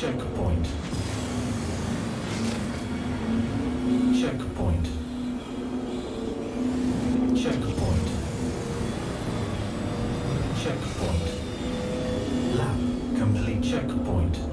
checkpoint. checkpoint. Lab complete checkpoint.